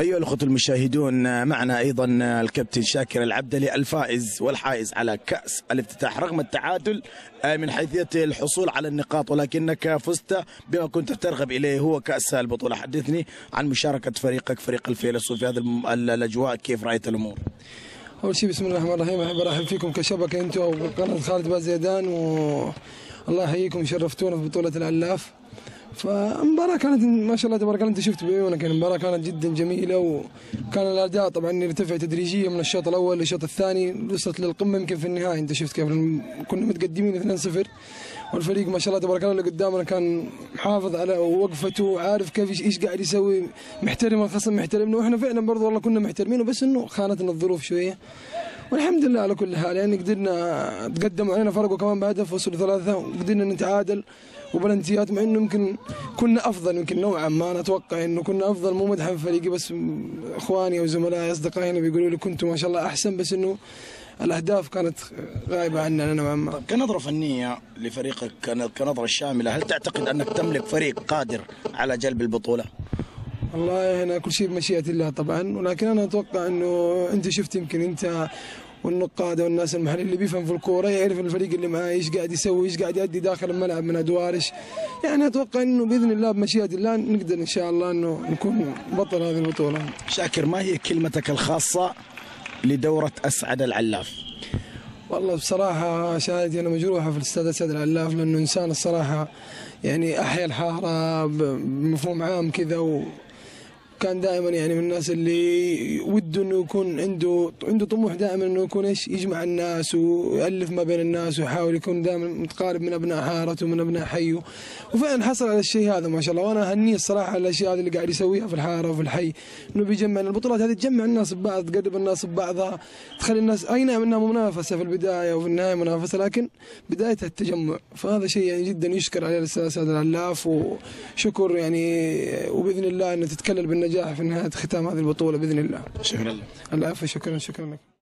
أيها الأخوة المشاهدون معنا أيضا الكابتن شاكر العبدلي الفائز والحائز على كأس الافتتاح رغم التعادل من حيثية الحصول على النقاط ولكنك فزت بما كنت ترغب إليه هو كأس البطولة. حدثني عن مشاركة فريقك فريق الفيلسوف في هذه الأجواء كيف رأيت الأمور؟ أول شيء بسم الله الرحمن الرحيم. أحب أرحب فيكم كشبكة أنتم وقناة خالد بازيدان والله يحييكم شرفتونا في بطولة العلاف فالمباراة كانت ما شاء الله تبارك الله أنت شفت بعيونك. يعني المباراة كانت جدا جميلة وكان الأداء طبعا يرتفع تدريجيا من الشوط الأول للشوط الثاني. وصلت للقمة يمكن في النهاية. أنت شفت كيف كنا متقدمين 2-0 والفريق ما شاء الله تبارك الله اللي قدامنا كان محافظ على وقفته عارف كيف إيش قاعد يسوي. محترم الخصم محترمنا وإحنا فعلا برضو والله كنا محترمينه بس إنه خانتنا الظروف شوية. والحمد لله على كل حال. يعني قدرنا تقدموا علينا فرقوا كمان بهدف وصلوا ثلاثة وقدرنا نتعادل وبلنتيات مع إنه يمكن كنا أفضل يمكن نوعا ما. أنا أتوقع إنه كنا أفضل مو مدحم فريقي بس إخواني وزملائي اصدقائي هنا بيقولوا لي كنتوا ما شاء الله أحسن بس إنه الأهداف كانت غايبة عننا نوعا ما. طيب كنظرة فنية لفريقك كن- كنظرة شاملة هل تعتقد أنك تملك فريق قادر على جلب البطولة؟ والله هنا كل شيء بمشيئة الله طبعا. ولكن أنا أتوقع إنه أنت شفت يمكن أنت والنقاد والناس المحليين اللي بيفهم في الكورة يعرف الفريق اللي معاه إيش قاعد يسوي إيش قاعد يؤدي داخل الملعب من أدوار إيش. يعني أتوقع إنه بإذن الله بمشيئة الله نقدر إن شاء الله إنه نكون بطل هذه البطولة. شاكر ما هي كلمتك الخاصة لدورة أسعد العلاف؟ والله بصراحة شهادتي أنا مجروحة في الأستاذ أسد العلاف لأنه إنسان الصراحة يعني أحيا الحارة بمفهوم عام كذا و كان دائما يعني من الناس اللي وده إنه يكون عنده عنده طموح دائما إنه يكون إيش؟ يجمع الناس ويألف ما بين الناس ويحاول يكون دائما متقارب من أبناء حارته ومن أبناء حيه. وفعلا حصل على الشيء هذا ما شاء الله. وأنا اهنيه الصراحة على الاشياء هذه اللي قاعد يسويها في الحارة وفي الحي. إنه بيجمع البطولات هذه تجمع الناس ببعض تقرب الناس ببعضها تخلي الناس أي نعم إنها منافسة في البداية وفي النهاية منافسة لكن بدايتها التجمع. فهذا شيء يعني جدا يشكر عليه الأستاذ سعد العلاف وشكر يعني وبإذن الله إنه تتكلل بالنجاح في نهاية ختام هذه البطولة بإذن الله. شكرا لك. العفو شكرا شكرا لك.